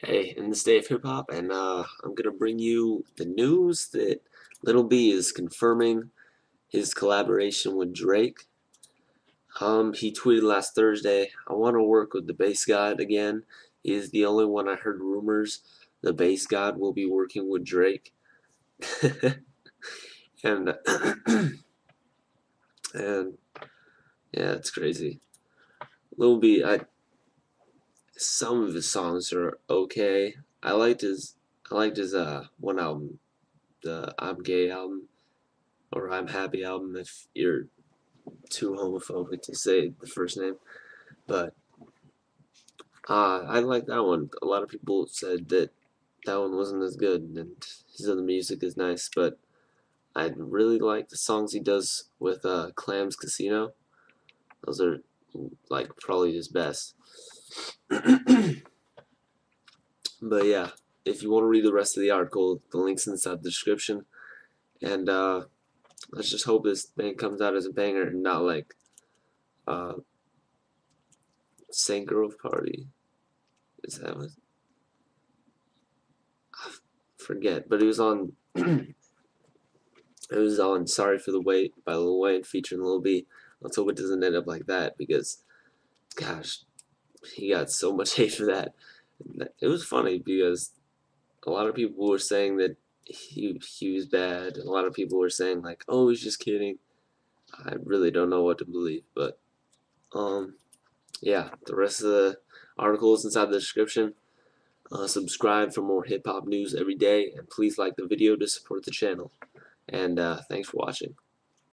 Hey, in this day of hip hop, and uh, I'm gonna bring you the news that Little B is confirming his collaboration with Drake. Um, he tweeted last Thursday, "I want to work with the Based God again. He is the only one I heard rumors the Based God will be working with Drake." and and yeah, it's crazy. Lil B, I some of his songs are okay. I liked his I liked his uh one album, the I'm Gay album or I'm Happy album if you're too homophobic to say the first name. But uh, I like that one. A lot of people said that that one wasn't as good and his other music is nice, but I really like the songs he does with uh, Clams Casino. Those are like probably his best. but yeah, if you want to read the rest of the article, the link's inside the description. And uh, let's just hope this thing comes out as a banger and not like uh, Saint Grove Party. Is that what? I forget, but it was on. it was on "Sorry for the Wait" by Lil Wayne featuring Lil B. Let's hope it doesn't end up like that because, gosh, he got so much hate for that. It was funny because a lot of people were saying that he he was bad. A lot of people were saying like, "Oh, he's just kidding." I really don't know what to believe, but um, yeah. The rest of the article is inside the description. Uh, subscribe for more hip hop news every day, and please like the video to support the channel. And uh, thanks for watching.